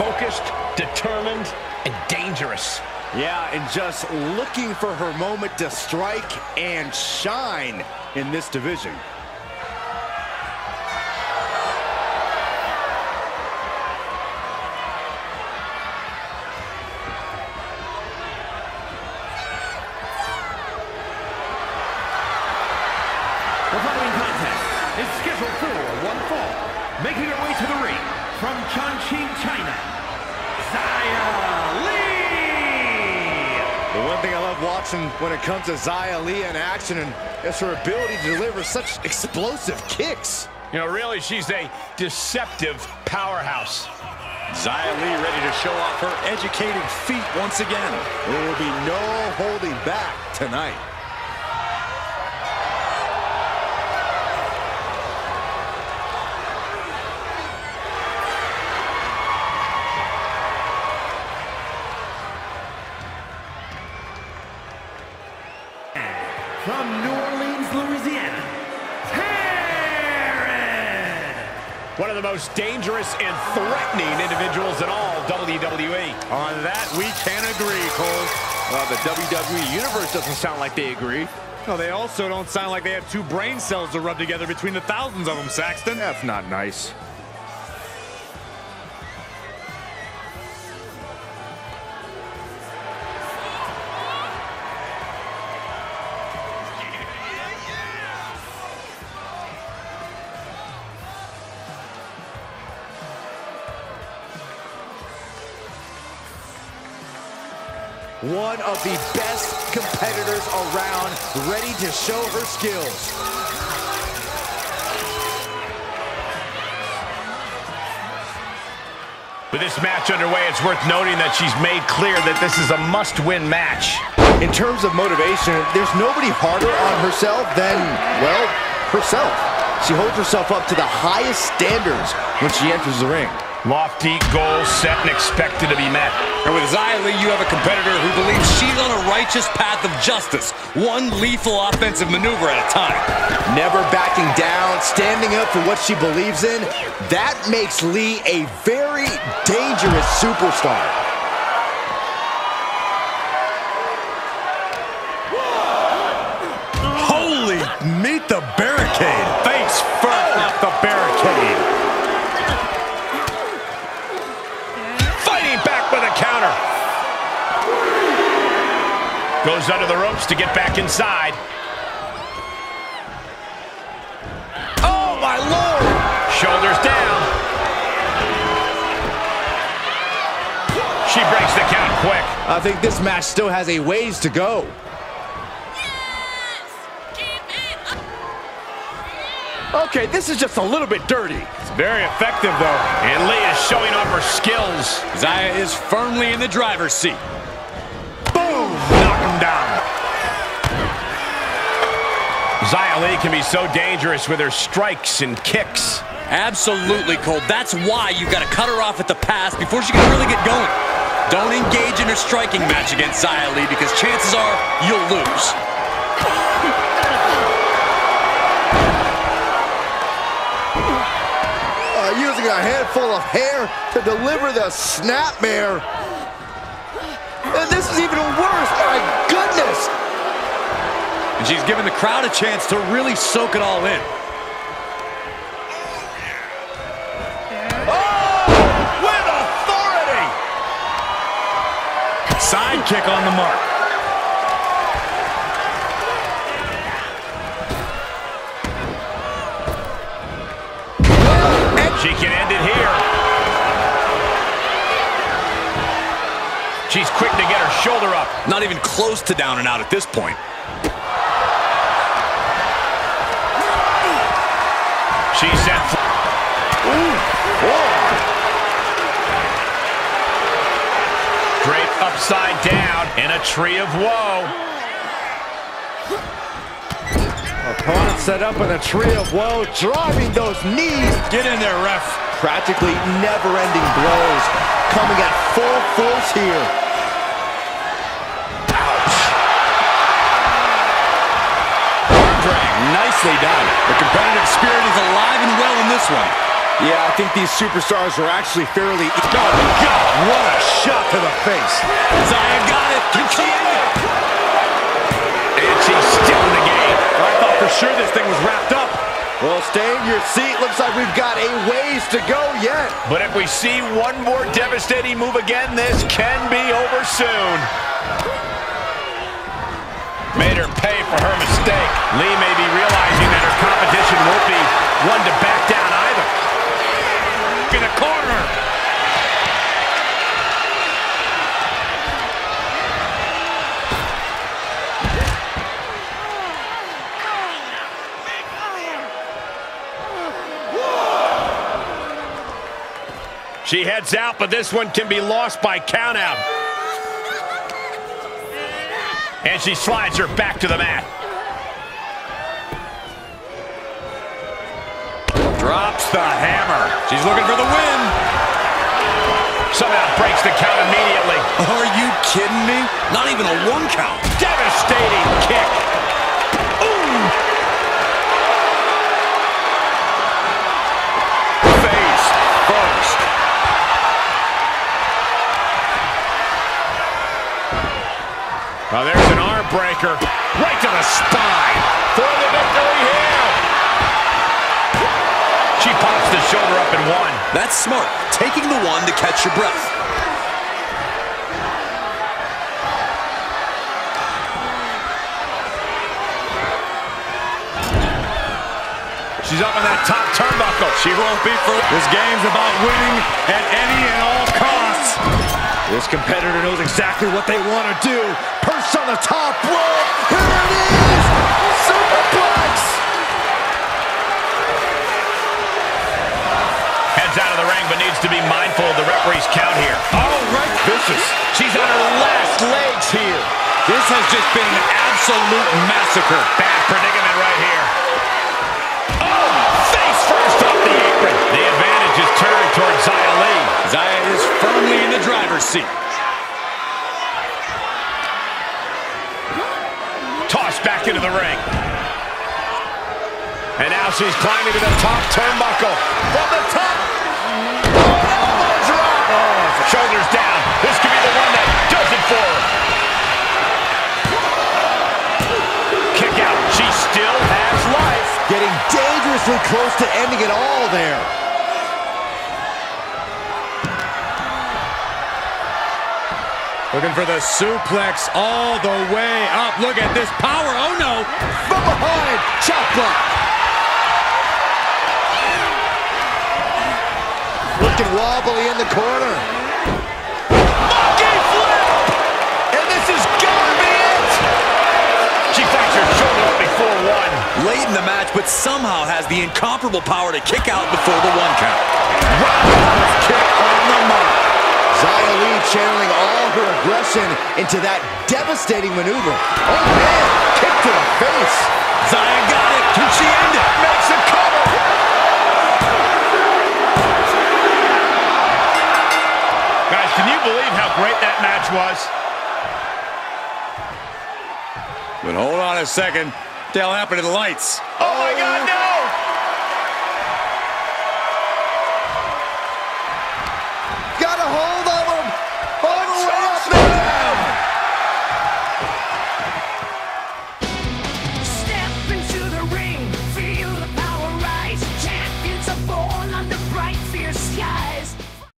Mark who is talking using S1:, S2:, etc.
S1: focused, determined, and dangerous.
S2: Yeah, and just looking for her moment to strike and shine in this division.
S3: The following contest is scheduled for one fall. Making her way to the ring from Chongqing, China, Xia Li!
S2: The one thing I love watching when it comes to Xia Li in action and is her ability to deliver such explosive kicks.
S1: You know, really, she's a deceptive powerhouse.
S4: Xia Li ready to show off her educated feet once again.
S2: There will be no holding back tonight.
S3: New Orleans, Louisiana, Taryn!
S1: One of the most dangerous and threatening individuals in all WWE.
S2: On that, we can agree, Cole.
S5: Well, the WWE Universe doesn't sound like they agree.
S4: No, they also don't sound like they have two brain cells to rub together between the thousands of them, Saxton.
S5: That's not nice.
S2: One of the best competitors around, ready to show her skills.
S1: With this match underway, it's worth noting that she's made clear that this is a must-win match.
S2: In terms of motivation, there's nobody harder on herself than, well, herself. She holds herself up to the highest standards when she enters the ring.
S1: Lofty goals set and expected to be met.
S4: And with Xia Li, you have a competitor who believes she's on a righteous path of justice, one lethal offensive maneuver at a time.
S2: Never backing down, standing up for what she believes in. That makes Lee a very dangerous superstar.
S4: Holy, meet the barricade. Face first off the barricade.
S1: Goes under the ropes to get back inside.
S2: Oh, my Lord!
S1: Shoulders down. She breaks the count quick.
S2: I think this match still has a ways to go.
S5: Okay, this is just a little bit dirty.
S4: It's very effective, though.
S1: And Lee is showing off her skills.
S4: Xia is firmly in the driver's seat.
S1: Xia Li can be so dangerous with her strikes and kicks.
S4: Absolutely, Cole. That's why you've got to cut her off at the pass before she can really get going. Don't engage in a striking match against Xia Li because chances are you'll lose.
S2: Uh, using a handful of hair to deliver the snapmare. And this is even worse. My goodness.
S4: And she's giving the crowd a chance to really soak it all in.
S1: Oh, with authority!
S4: Side kick on the mark.
S1: And She can end it here. She's quick to get her shoulder up.
S4: Not even close to down and out at this point.
S1: Upside down in a tree of woe.
S2: Opponent set up in a tree of woe, driving those knees.
S4: Get in there, ref.
S2: Practically never-ending blows coming at full force here.
S4: Nicely done. The competitive spirit is alive and well in this one.
S2: Yeah, I think these superstars are actually fairly...
S1: Oh, God, what a shot to the face.
S4: Xia got it. Can she end it?
S1: And she's still in the game.
S5: I thought for sure this thing was wrapped up.
S2: Well, stay in your seat. Looks like we've got a ways to go yet.
S1: But if we see one more devastating move again, this can be over soon. Made her pay for her mistake. Lee may be realizing that her competition won't be one to back down the corner. She heads out, but this one can be lost by countout. And she slides her back to the mat. Drops the hammer.
S4: She's looking for the win.
S1: Somehow breaks the count immediately.
S4: Are you kidding me? Not even a one count.
S1: Devastating kick. Ooh. Face first. Well, there's an arm breaker. Right to the spine. For the victory shoulder up one.
S4: That's smart. Taking the one to catch your breath.
S1: She's up on that top turnbuckle.
S4: She won't be for
S1: This game's about winning at any and all costs.
S2: This competitor knows exactly what they want to do. Perched on the top rope. Here it is. Superplex.
S1: Out of the ring, but needs to be mindful of the referee's count here. Oh, right. Vicious. She's on her last legs here.
S4: This has just been an absolute massacre.
S1: Bad predicament right here. Oh, face first off the apron. The advantage is turned towards Li.
S4: Xia is firmly in the driver's seat.
S1: Tossed back into the ring. And now she's climbing to the top turnbuckle. From the top. For. Kick out. She still has life.
S2: Getting dangerously close to ending it all there.
S4: Looking for the suplex all the way up. Look at this power. Oh, no.
S2: From behind. Chop block. Looking wobbly in the corner.
S4: Match, but somehow has the incomparable power to kick out before the one count.
S1: Roundhouse kick on the mark.
S2: Xia Li channeling all her aggression into that devastating maneuver. Oh, man. Kick to the face.
S4: Xia got it. Can she end it?
S1: Makes the cover. Guys, can you believe how great that match was?
S4: But hold on a second. Hell happened to the lights?
S1: Oh my God, no!